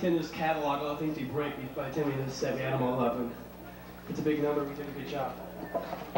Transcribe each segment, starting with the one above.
tend to just catalog all the things we break by the time we set we add them all up and it's a big number, we did a good job.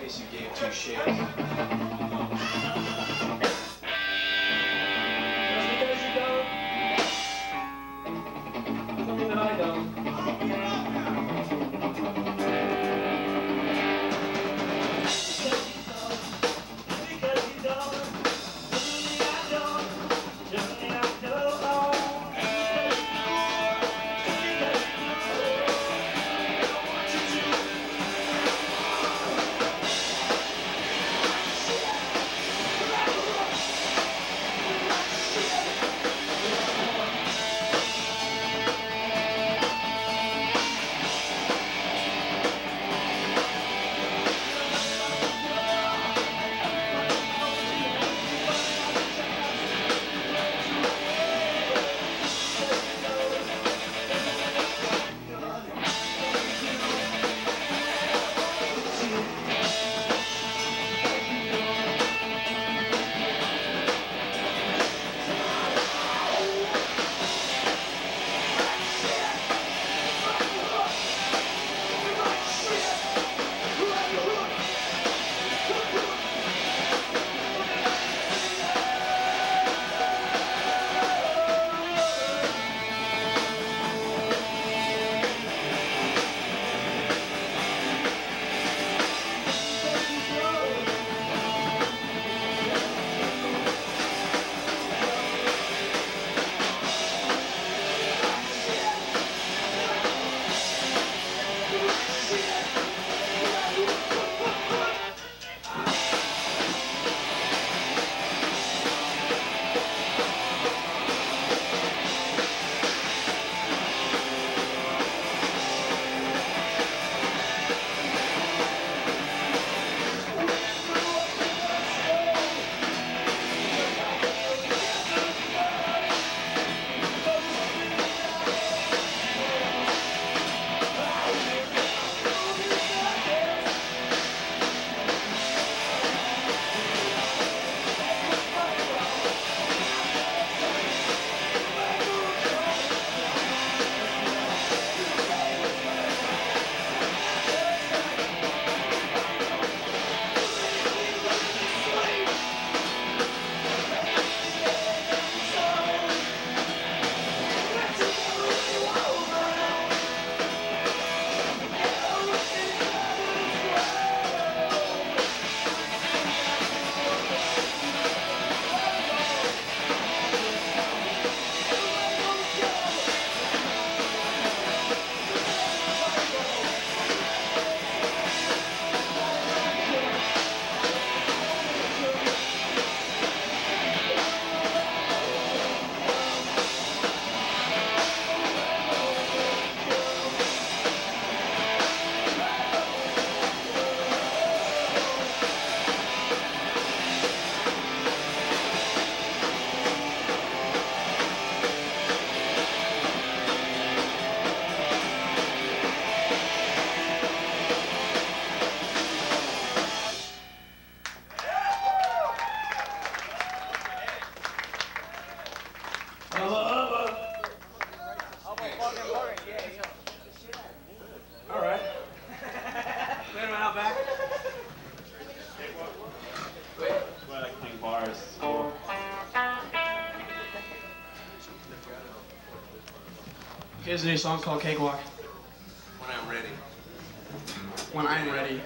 In case you gave two shits. Here's a new song called Cakewalk. When I'm ready. When I'm ready.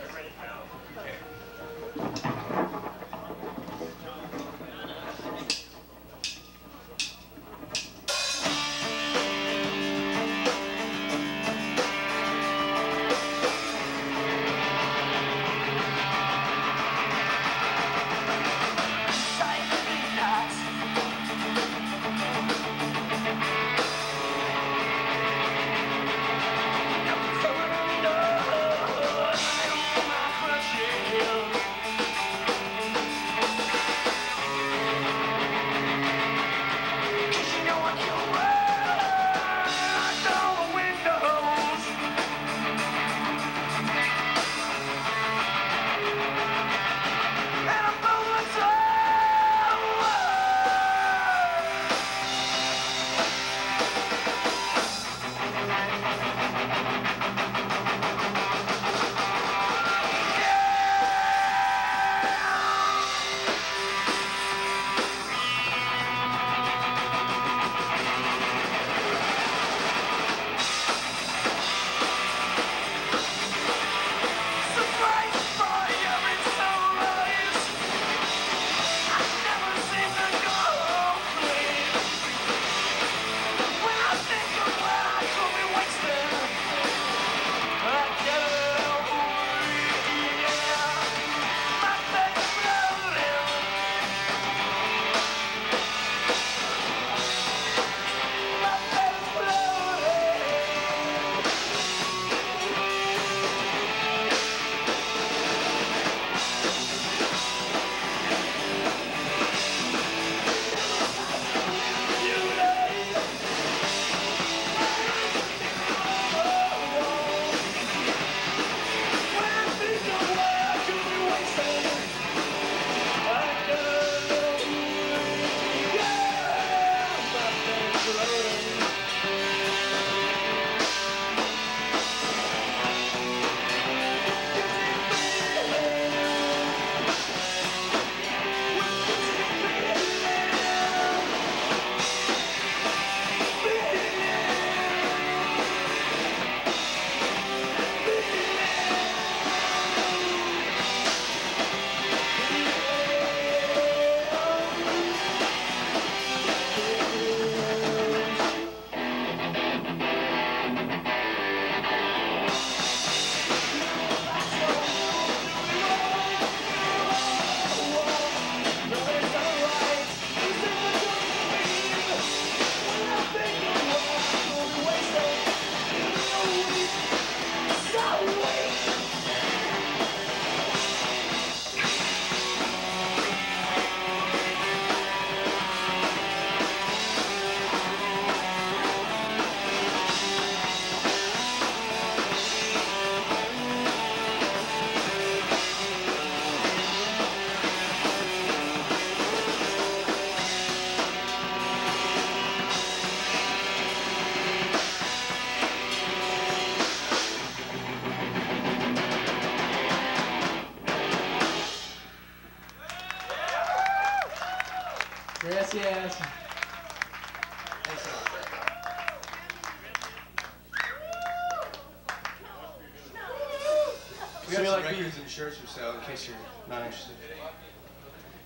We So have like records and shirts for sale in case you're not interested.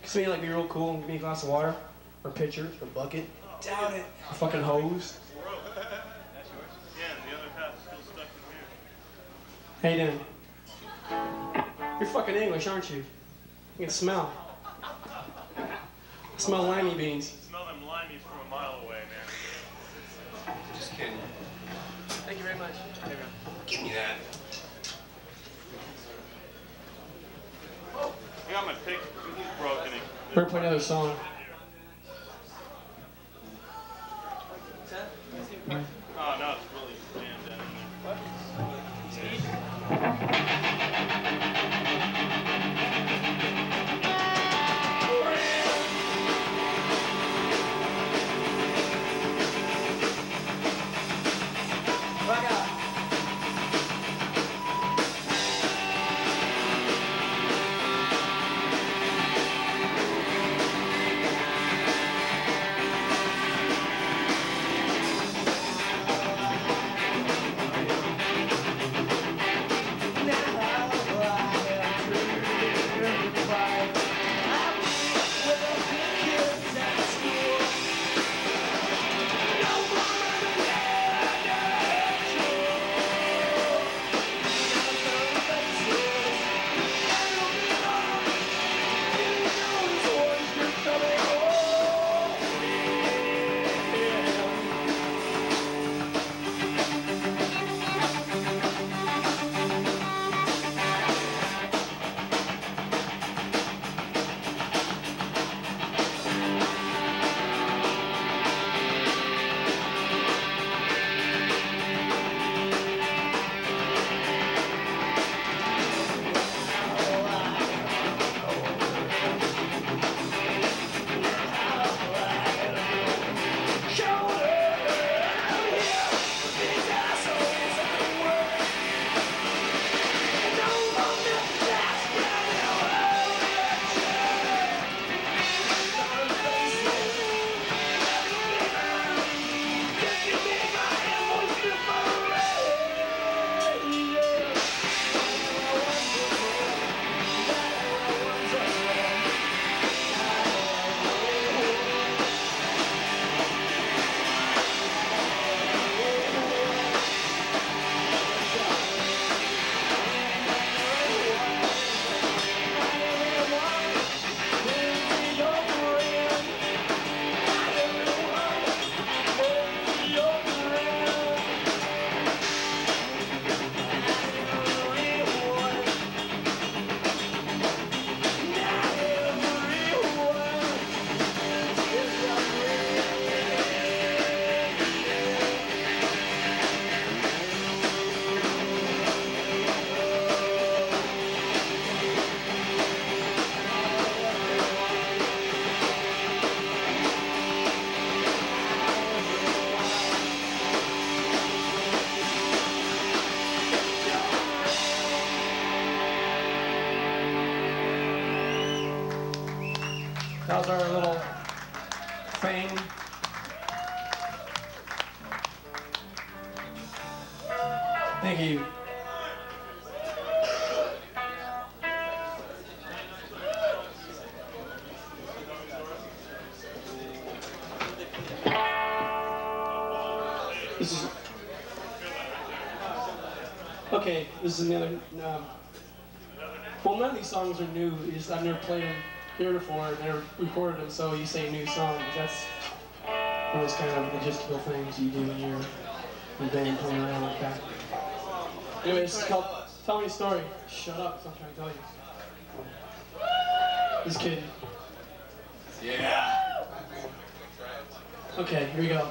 So you like be real cool and give me a glass of water? Or pitcher? Or bucket? Doubt it. A fucking hose? Yeah, and the other half is still stuck in here. How you doing? You're fucking English, aren't you? You can smell. I smell limey beans. Smell them limeys from a mile away, man. Just kidding. Thank you very much. Give me that. I got my pick broken. We're gonna play another song. Our little thing. Thank you. This is okay. This is another. Well, none of these songs are new. Just I've never played them here before. Never recorded them, so you say new songs. That's one of those kind of logistical things you do when you're in band playing around like that. Anyway, called Tell Me a Story. Shut up, I'm trying to tell you. This kid. Yeah. Okay, here we go.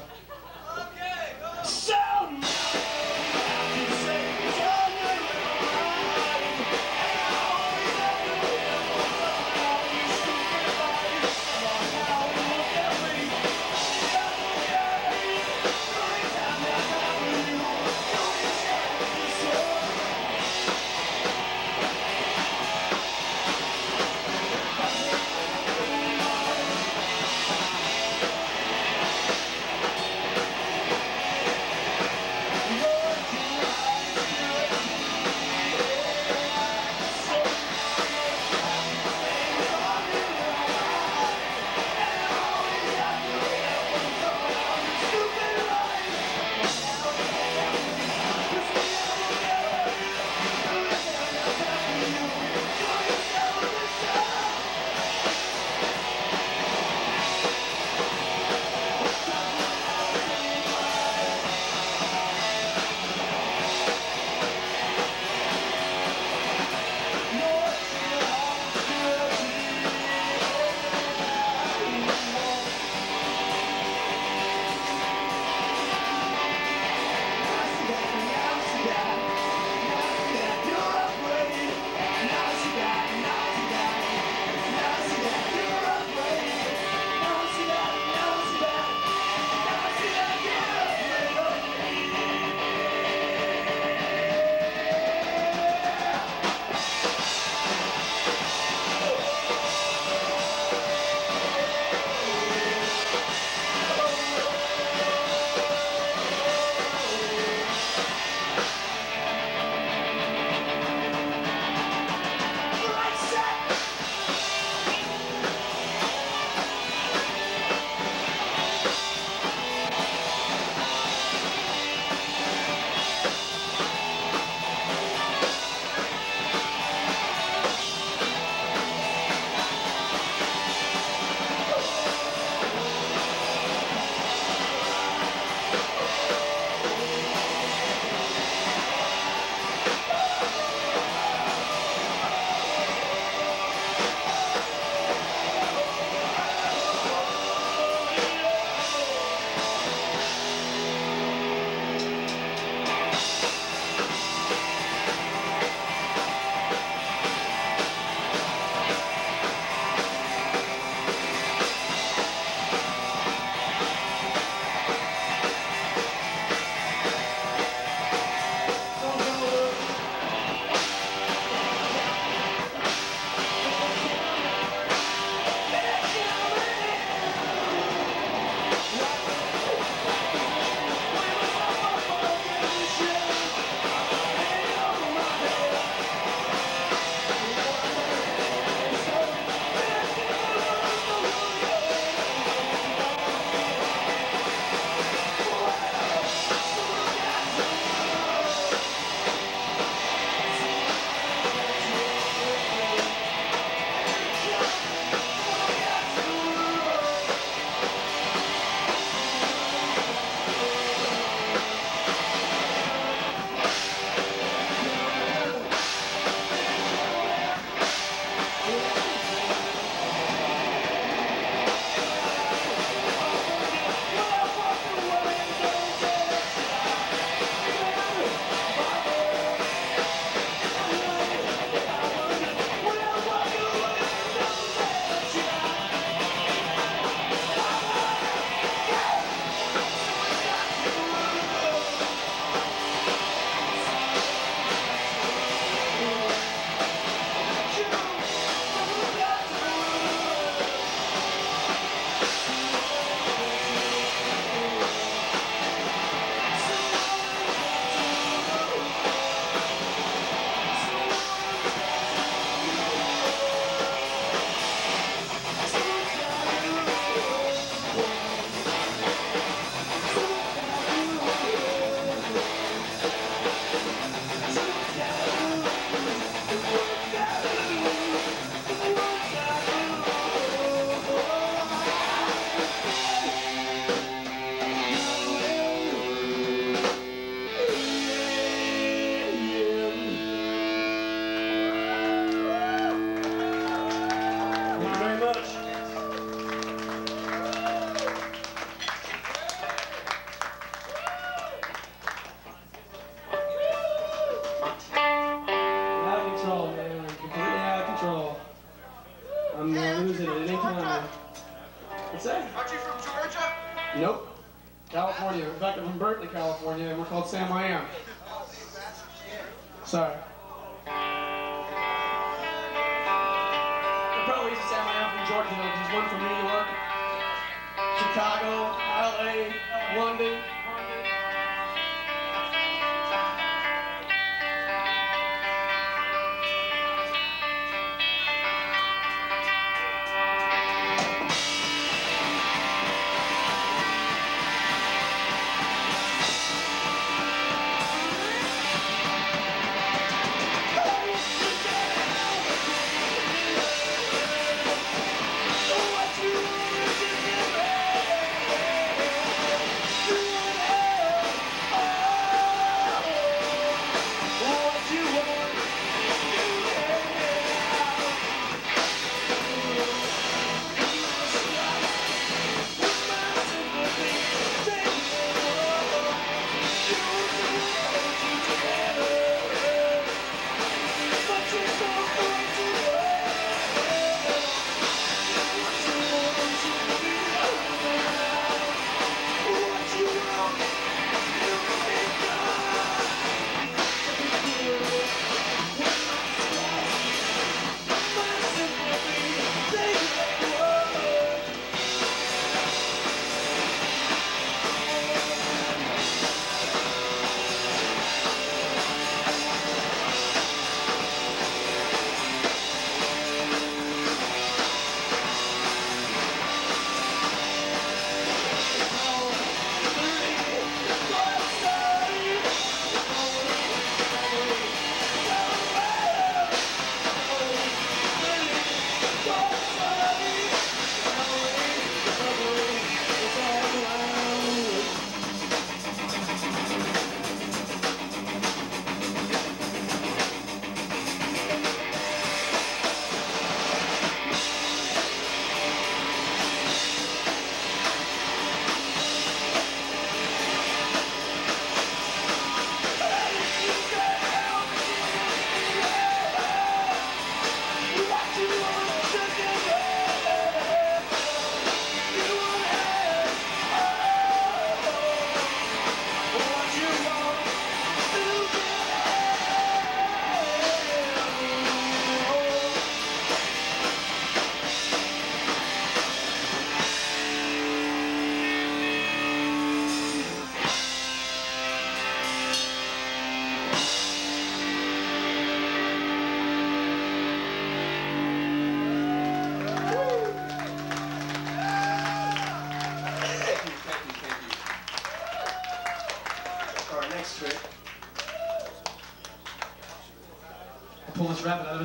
very much. Out of control, man. Completely out of control. I'm gonna lose it at any time. What's that? Aren't you from Georgia? Nope. California. We're Rebecca in Berkeley, California, and we're called Samiam. Sorry. One from New York, Chicago, LA, London.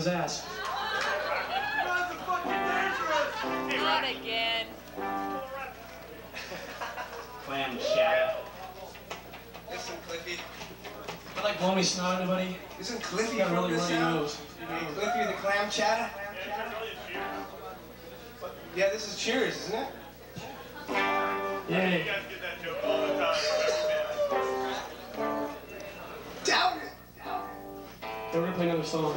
His ass. Not again. Clam shatter. listen, Cliffy. I like blow me snot, anybody? Isn't Cliffy got a really runny uh, nose. Hey, Cliffy the clam chatter? Yeah, this is Cheers, isn't it? Yay. You guys get that joke all the time. Down it! We're gonna play another song.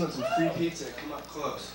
Want some free pizza. Come up close.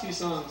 Few songs.